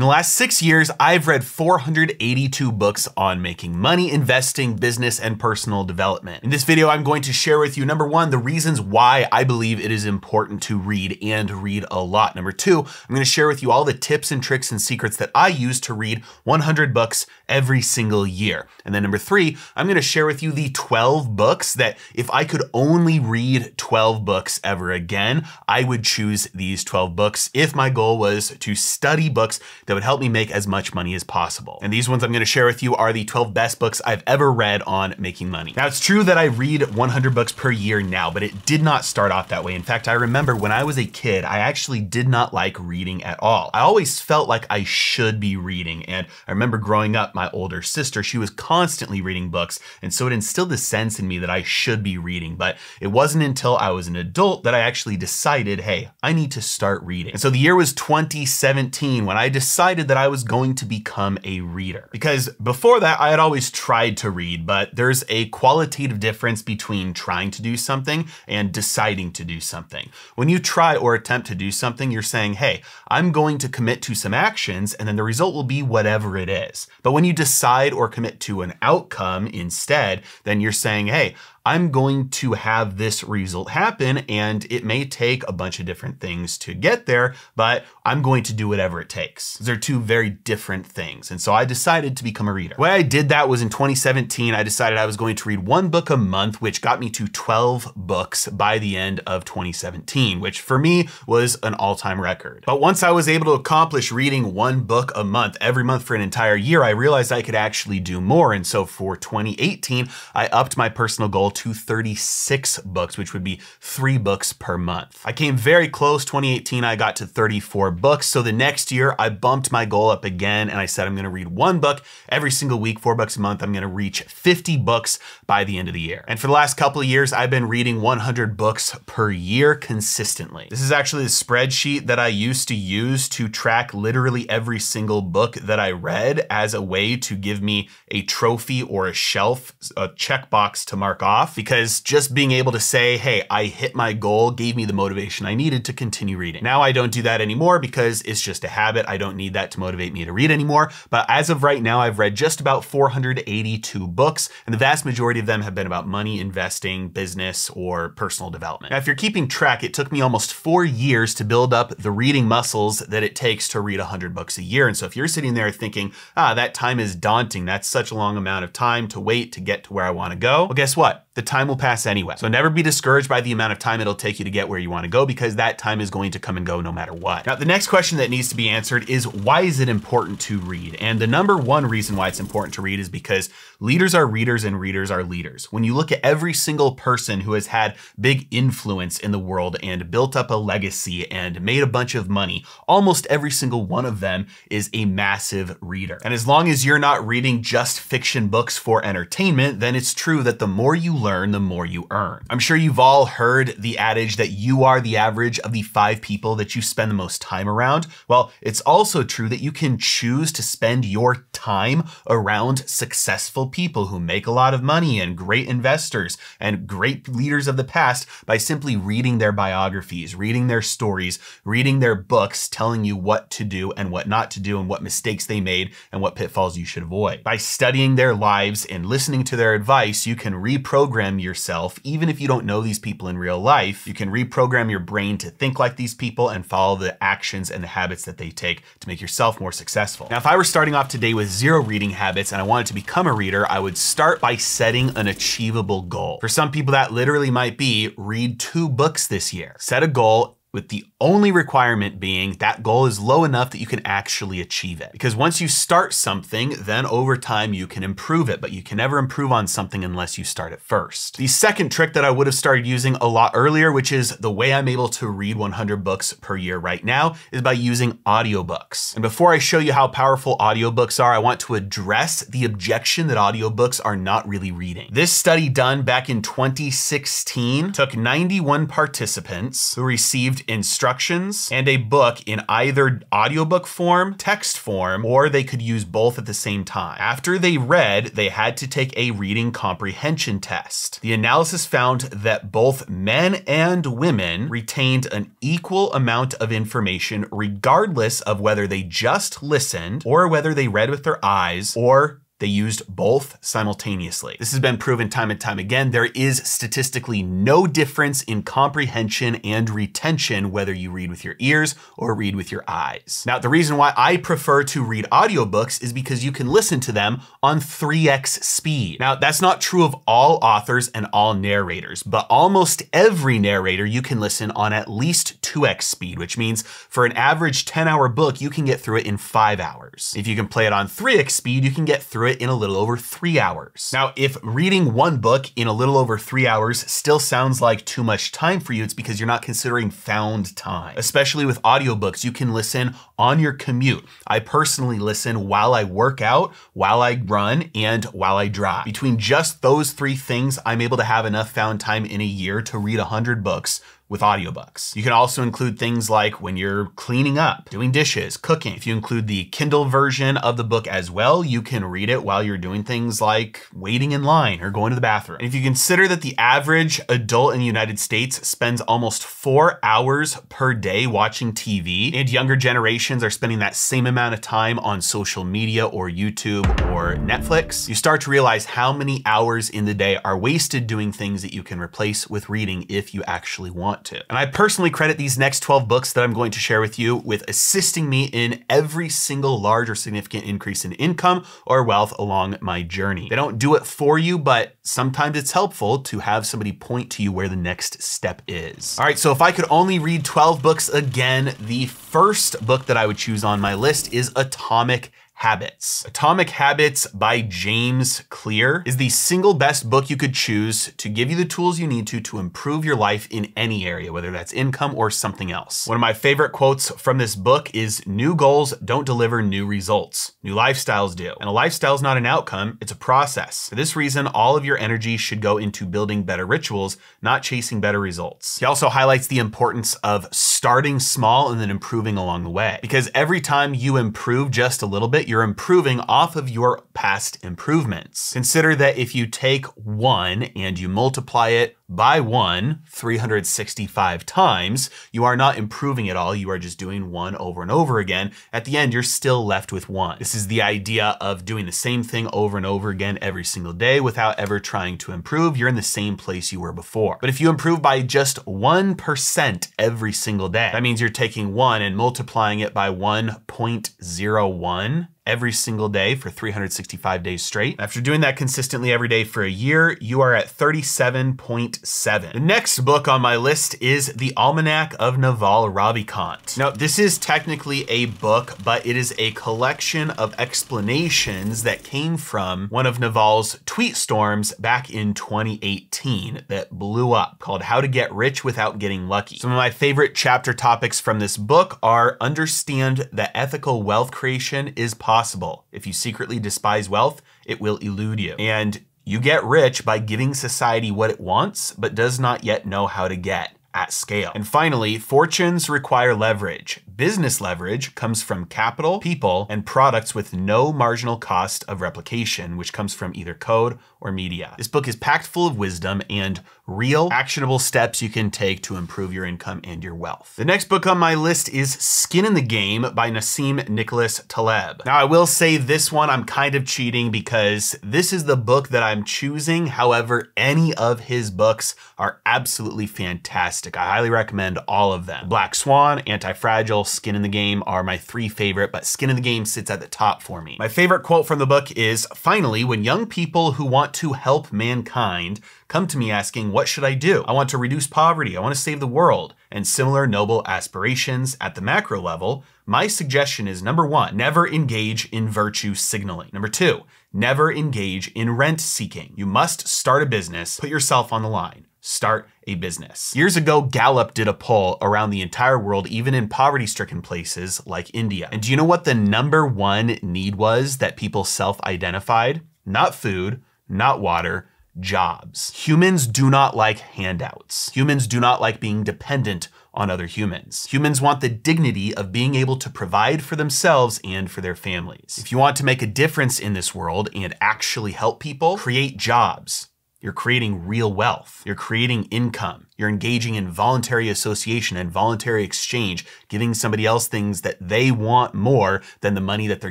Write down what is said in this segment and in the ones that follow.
In the last six years, I've read 482 books on making money, investing, business, and personal development. In this video, I'm going to share with you, number one, the reasons why I believe it is important to read and read a lot. Number two, I'm gonna share with you all the tips and tricks and secrets that I use to read 100 books every single year. And then number three, I'm gonna share with you the 12 books that if I could only read 12 books ever again, I would choose these 12 books if my goal was to study books that would help me make as much money as possible. And these ones I'm gonna share with you are the 12 best books I've ever read on making money. Now it's true that I read 100 books per year now, but it did not start off that way. In fact, I remember when I was a kid, I actually did not like reading at all. I always felt like I should be reading. And I remember growing up, my older sister, she was constantly reading books. And so it instilled the sense in me that I should be reading. But it wasn't until I was an adult that I actually decided, hey, I need to start reading. And so the year was 2017 when I decided that I was going to become a reader. Because before that, I had always tried to read, but there's a qualitative difference between trying to do something and deciding to do something. When you try or attempt to do something, you're saying, hey, I'm going to commit to some actions and then the result will be whatever it is. But when you decide or commit to an outcome instead, then you're saying, hey, I'm going to have this result happen and it may take a bunch of different things to get there, but I'm going to do whatever it takes. They're two very different things. And so I decided to become a reader. The way I did that was in 2017, I decided I was going to read one book a month, which got me to 12 books by the end of 2017, which for me was an all-time record. But once I was able to accomplish reading one book a month every month for an entire year, I realized I could actually do more. And so for 2018, I upped my personal goal to 36 books, which would be three books per month. I came very close. 2018, I got to 34 books. So the next year, I bumped my goal up again and I said I'm going to read one book every single week, four bucks a month. I'm going to reach 50 books by the end of the year. And for the last couple of years, I've been reading 100 books per year consistently. This is actually the spreadsheet that I used to use to track literally every single book that I read as a way to give me a trophy or a shelf, a checkbox to mark off because just being able to say, hey, I hit my goal gave me the motivation I needed to continue reading. Now I don't do that anymore because it's just a habit. I don't need that to motivate me to read anymore. But as of right now, I've read just about 482 books, and the vast majority of them have been about money, investing, business, or personal development. Now, if you're keeping track, it took me almost four years to build up the reading muscles that it takes to read 100 books a year. And so if you're sitting there thinking, ah, that time is daunting, that's such a long amount of time to wait to get to where I wanna go, well, guess what? The time will pass anyway. So never be discouraged by the amount of time it'll take you to get where you want to go because that time is going to come and go no matter what. Now, the next question that needs to be answered is why is it important to read? And the number one reason why it's important to read is because leaders are readers and readers are leaders. When you look at every single person who has had big influence in the world and built up a legacy and made a bunch of money, almost every single one of them is a massive reader. And as long as you're not reading just fiction books for entertainment, then it's true that the more you learn, the more you earn. I'm sure you've all heard the adage that you are the average of the five people that you spend the most time around. Well, it's also true that you can choose to spend your time around successful people who make a lot of money and great investors and great leaders of the past by simply reading their biographies, reading their stories, reading their books, telling you what to do and what not to do and what mistakes they made and what pitfalls you should avoid. By studying their lives and listening to their advice, you can reprogram reprogram yourself, even if you don't know these people in real life, you can reprogram your brain to think like these people and follow the actions and the habits that they take to make yourself more successful. Now, if I were starting off today with zero reading habits and I wanted to become a reader, I would start by setting an achievable goal. For some people, that literally might be read two books this year. Set a goal with the only requirement being that goal is low enough that you can actually achieve it. Because once you start something, then over time you can improve it, but you can never improve on something unless you start it first. The second trick that I would have started using a lot earlier, which is the way I'm able to read 100 books per year right now, is by using audiobooks. And before I show you how powerful audiobooks are, I want to address the objection that audiobooks are not really reading. This study done back in 2016 took 91 participants who received received instructions and a book in either audiobook form, text form, or they could use both at the same time. After they read, they had to take a reading comprehension test. The analysis found that both men and women retained an equal amount of information regardless of whether they just listened or whether they read with their eyes or they used both simultaneously. This has been proven time and time again. There is statistically no difference in comprehension and retention whether you read with your ears or read with your eyes. Now, the reason why I prefer to read audiobooks is because you can listen to them on 3x speed. Now, that's not true of all authors and all narrators, but almost every narrator you can listen on at least 2x speed, which means for an average 10 hour book, you can get through it in five hours. If you can play it on 3x speed, you can get through it it in a little over three hours. Now, if reading one book in a little over three hours still sounds like too much time for you, it's because you're not considering found time. Especially with audiobooks, you can listen on your commute. I personally listen while I work out, while I run, and while I drive. Between just those three things, I'm able to have enough found time in a year to read 100 books with audiobooks. You can also include things like when you're cleaning up, doing dishes, cooking. If you include the Kindle version of the book as well, you can read it while you're doing things like waiting in line or going to the bathroom. And if you consider that the average adult in the United States spends almost four hours per day watching TV, and younger generations are spending that same amount of time on social media or YouTube or Netflix, you start to realize how many hours in the day are wasted doing things that you can replace with reading if you actually want want to. And I personally credit these next 12 books that I'm going to share with you with assisting me in every single large or significant increase in income or wealth along my journey. They don't do it for you, but sometimes it's helpful to have somebody point to you where the next step is. All right, so if I could only read 12 books again, the first book that I would choose on my list is Atomic Habits. Atomic Habits by James Clear is the single best book you could choose to give you the tools you need to to improve your life in any area, whether that's income or something else. One of my favorite quotes from this book is new goals don't deliver new results. New lifestyles do. And a lifestyle is not an outcome, it's a process. For this reason, all of your energy should go into building better rituals, not chasing better results. He also highlights the importance of starting small and then improving along the way. Because every time you improve just a little bit, you're improving off of your past improvements. Consider that if you take one and you multiply it by one 365 times, you are not improving at all. You are just doing one over and over again. At the end, you're still left with one. This is the idea of doing the same thing over and over again every single day without ever trying to improve. You're in the same place you were before. But if you improve by just 1% every single day, that means you're taking one and multiplying it by 1.01 every single day for 365 days straight. After doing that consistently every day for a year, you are at 37.7. The next book on my list is The Almanack of Naval Ravikant. Now, this is technically a book, but it is a collection of explanations that came from one of Naval's tweet storms back in 2018 that blew up called How to Get Rich Without Getting Lucky. Some of my favorite chapter topics from this book are understand that ethical wealth creation is possible possible. If you secretly despise wealth, it will elude you. And you get rich by giving society what it wants, but does not yet know how to get at scale. And finally, fortunes require leverage. Business leverage comes from capital, people, and products with no marginal cost of replication, which comes from either code or media. This book is packed full of wisdom and real actionable steps you can take to improve your income and your wealth. The next book on my list is Skin in the Game by Nassim Nicholas Taleb. Now, I will say this one I'm kind of cheating because this is the book that I'm choosing. However, any of his books are absolutely fantastic. I highly recommend all of them. Black Swan, Anti-Fragile, Skin in the Game are my three favorite, but Skin in the Game sits at the top for me. My favorite quote from the book is, finally, when young people who want to help mankind come to me asking, what should I do? I want to reduce poverty. I want to save the world and similar noble aspirations at the macro level. My suggestion is number one, never engage in virtue signaling. Number two, never engage in rent seeking. You must start a business, put yourself on the line start a business. Years ago, Gallup did a poll around the entire world, even in poverty stricken places like India. And do you know what the number one need was that people self identified? Not food, not water, jobs. Humans do not like handouts. Humans do not like being dependent on other humans. Humans want the dignity of being able to provide for themselves and for their families. If you want to make a difference in this world and actually help people, create jobs. You're creating real wealth. You're creating income. You're engaging in voluntary association and voluntary exchange, giving somebody else things that they want more than the money that they're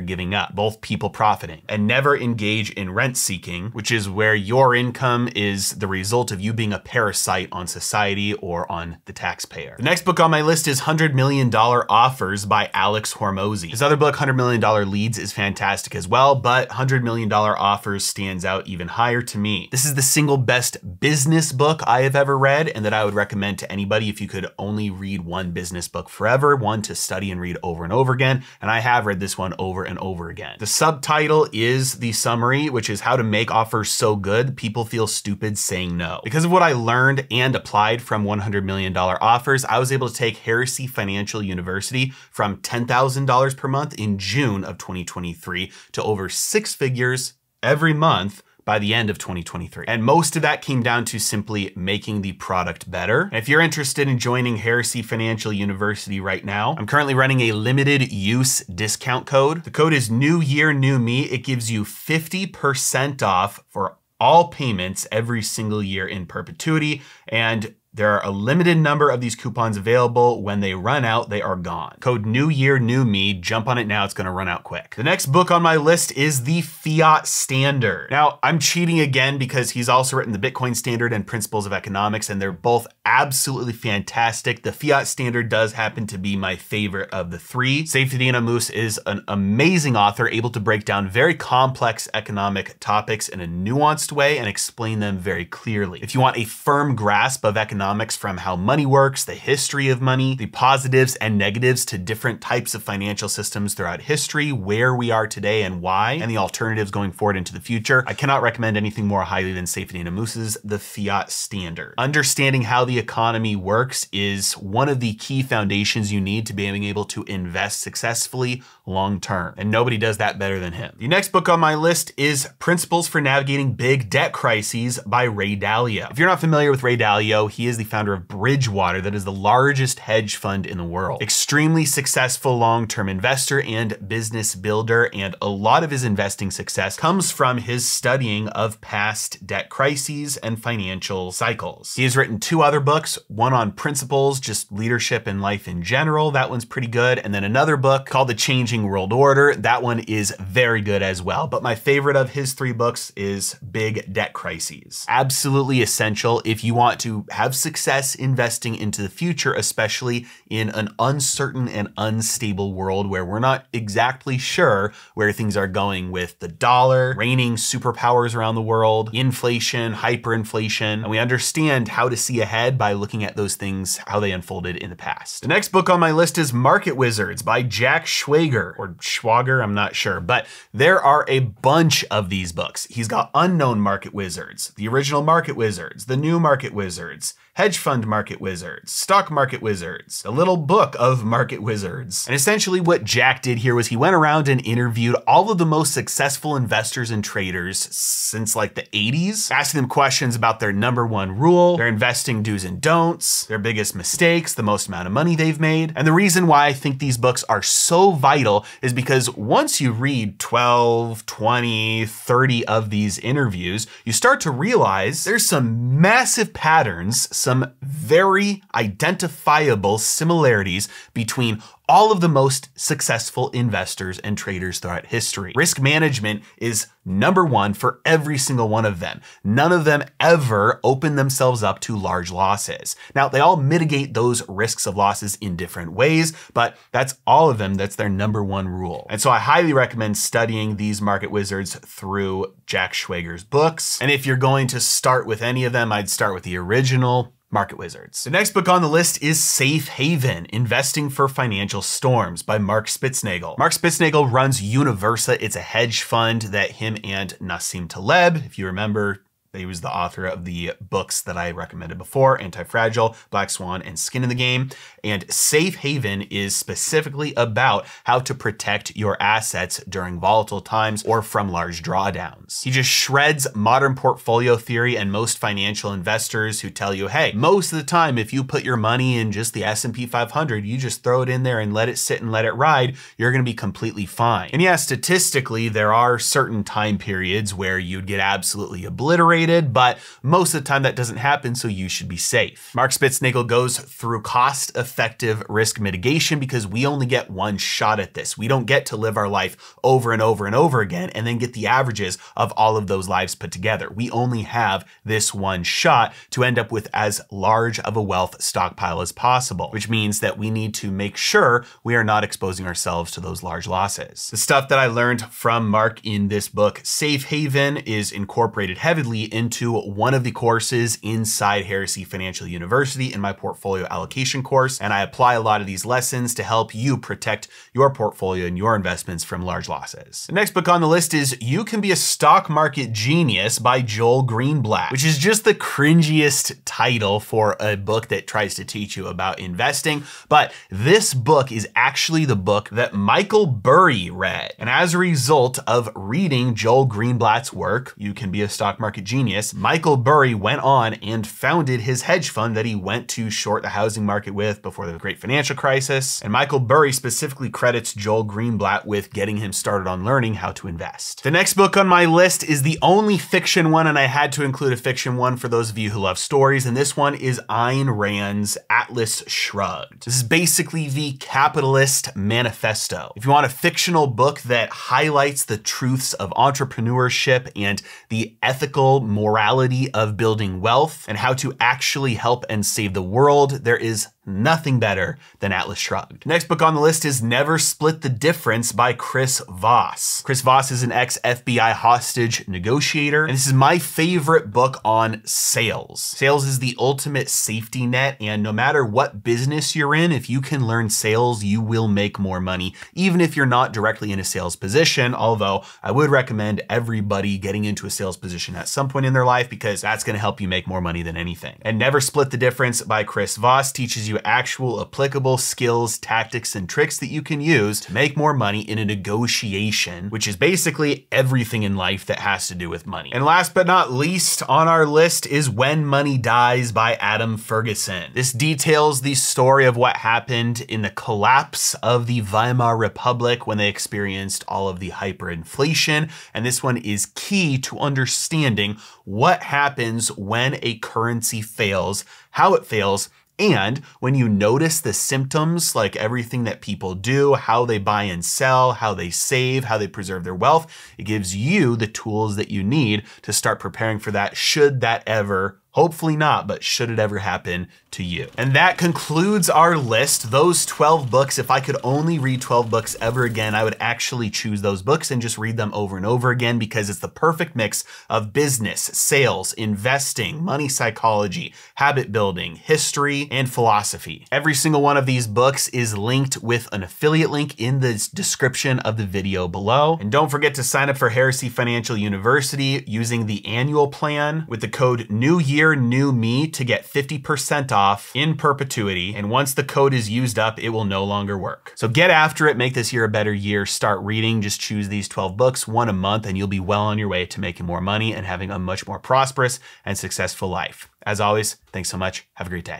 giving up, both people profiting. And never engage in rent seeking, which is where your income is the result of you being a parasite on society or on the taxpayer. The next book on my list is $100 Million Offers by Alex Hormozi. His other book, $100 Million Leads, is fantastic as well, but $100 Million Offers stands out even higher to me. This is the single best business book I have ever read and that I would recommend to anybody if you could only read one business book forever, one to study and read over and over again. And I have read this one over and over again. The subtitle is the summary, which is how to make offers so good people feel stupid saying no. Because of what I learned and applied from $100 million offers, I was able to take Heresy Financial University from $10,000 per month in June of 2023 to over six figures every month by the end of 2023. And most of that came down to simply making the product better. And if you're interested in joining Heresy Financial University right now, I'm currently running a limited use discount code. The code is New Year, New Me. It gives you 50% off for all payments every single year in perpetuity. And there are a limited number of these coupons available. When they run out, they are gone. Code New Year, New Me. Jump on it now. It's going to run out quick. The next book on my list is The Fiat Standard. Now, I'm cheating again because he's also written The Bitcoin Standard and Principles of Economics, and they're both absolutely fantastic. The Fiat Standard does happen to be my favorite of the three. Saifedean Ammous is an amazing author, able to break down very complex economic topics in a nuanced way and explain them very clearly. If you want a firm grasp of economics, economics from how money works, the history of money, the positives and negatives to different types of financial systems throughout history, where we are today and why, and the alternatives going forward into the future. I cannot recommend anything more highly than Saifedean Ammous's The Fiat Standard. Understanding how the economy works is one of the key foundations you need to being able to invest successfully long term. And nobody does that better than him. The next book on my list is Principles for Navigating Big Debt Crises by Ray Dalio. If you're not familiar with Ray Dalio, he is the founder of Bridgewater, that is the largest hedge fund in the world. Extremely successful long-term investor and business builder, and a lot of his investing success comes from his studying of past debt crises and financial cycles. He has written two other books, one on principles, just leadership and life in general. That one's pretty good. And then another book called The Changing World Order. That one is very good as well. But my favorite of his three books is Big Debt Crises. Absolutely essential if you want to have success investing into the future, especially in an uncertain and unstable world where we're not exactly sure where things are going with the dollar, reigning superpowers around the world, inflation, hyperinflation, and we understand how to see ahead by looking at those things, how they unfolded in the past. The next book on my list is Market Wizards by Jack Schwager, or Schwager, I'm not sure, but there are a bunch of these books. He's got Unknown Market Wizards, the original Market Wizards, the new Market Wizards, hedge fund market wizards, stock market wizards, a little book of market wizards. And essentially what Jack did here was he went around and interviewed all of the most successful investors and traders since like the 80s, asking them questions about their number one rule, their investing do's and don'ts, their biggest mistakes, the most amount of money they've made. And the reason why I think these books are so vital is because once you read 12, 20, 30 of these interviews, you start to realize there's some massive patterns, some very identifiable similarities between all of the most successful investors and traders throughout history. Risk management is number one for every single one of them. None of them ever open themselves up to large losses. Now, they all mitigate those risks of losses in different ways, but that's all of them. That's their number one rule. And so I highly recommend studying these market wizards through Jack Schwager's books. And if you're going to start with any of them, I'd start with the original Market Wizards. The next book on the list is Safe Haven, Investing for Financial Storms by Mark Spitznagel. Mark Spitznagel runs Universa. It's a hedge fund that him and Nassim Taleb, if you remember He was the author of the books that I recommended before, Anti-Fragile, Black Swan, and Skin in the Game. And Safe Haven is specifically about how to protect your assets during volatile times or from large drawdowns. He just shreds modern portfolio theory and most financial investors who tell you, hey, most of the time, if you put your money in just the S&P 500, you just throw it in there and let it sit and let it ride, you're gonna be completely fine. And yeah, statistically, there are certain time periods where you'd get absolutely obliterated but most of the time that doesn't happen, so you should be safe. Mark Spitznagel goes through cost-effective risk mitigation because we only get one shot at this. We don't get to live our life over and over and over again and then get the averages of all of those lives put together. We only have this one shot to end up with as large of a wealth stockpile as possible, which means that we need to make sure we are not exposing ourselves to those large losses. The stuff that I learned from Mark in this book, Safe Haven, is incorporated heavily into one of the courses inside Heresy Financial University in my portfolio allocation course. And I apply a lot of these lessons to help you protect your portfolio and your investments from large losses. The next book on the list is You Can Be a Stock Market Genius by Joel Greenblatt, which is just the cringiest title for a book that tries to teach you about investing. But this book is actually the book that Michael Burry read. And as a result of reading Joel Greenblatt's work, You Can Be a Stock Market Genius, genius, Michael Burry went on and founded his hedge fund that he went to short the housing market with before the great financial crisis. And Michael Burry specifically credits Joel Greenblatt with getting him started on learning how to invest. The next book on my list is the only fiction one, and I had to include a fiction one for those of you who love stories, and this one is Ayn Rand's Atlas Shrugged. This is basically the capitalist manifesto. If you want a fictional book that highlights the truths of entrepreneurship and the ethical morality of building wealth and how to actually help and save the world, there is nothing better than Atlas Shrugged. Next book on the list is Never Split the Difference by Chris Voss. Chris Voss is an ex-FBI hostage negotiator, and this is my favorite book on sales. Sales is the ultimate safety net, and no matter what business you're in, if you can learn sales, you will make more money, even if you're not directly in a sales position, although I would recommend everybody getting into a sales position at some point in their life because that's gonna help you make more money than anything. And Never Split the Difference by Chris Voss teaches you actual applicable skills, tactics, and tricks that you can use to make more money in a negotiation, which is basically everything in life that has to do with money. And last but not least on our list is When Money Dies by Adam Ferguson. This details the story of what happened in the collapse of the Weimar Republic when they experienced all of the hyperinflation. And this one is key to understanding what happens when a currency fails, how it fails, and when you notice the symptoms, like everything that people do, how they buy and sell, how they save, how they preserve their wealth, it gives you the tools that you need to start preparing for that should that ever Hopefully not, but should it ever happen to you? And that concludes our list. Those 12 books, if I could only read 12 books ever again, I would actually choose those books and just read them over and over again because it's the perfect mix of business, sales, investing, money psychology, habit building, history, and philosophy. Every single one of these books is linked with an affiliate link in the description of the video below. And don't forget to sign up for Heresy Financial University using the annual plan with the code NEW YEAR new me to get 50% off in perpetuity. And once the code is used up, it will no longer work. So get after it, make this year a better year, start reading, just choose these 12 books, one a month, and you'll be well on your way to making more money and having a much more prosperous and successful life. As always, thanks so much. Have a great day.